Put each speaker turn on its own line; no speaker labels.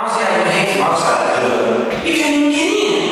然后现在你可以往上，就一天一年。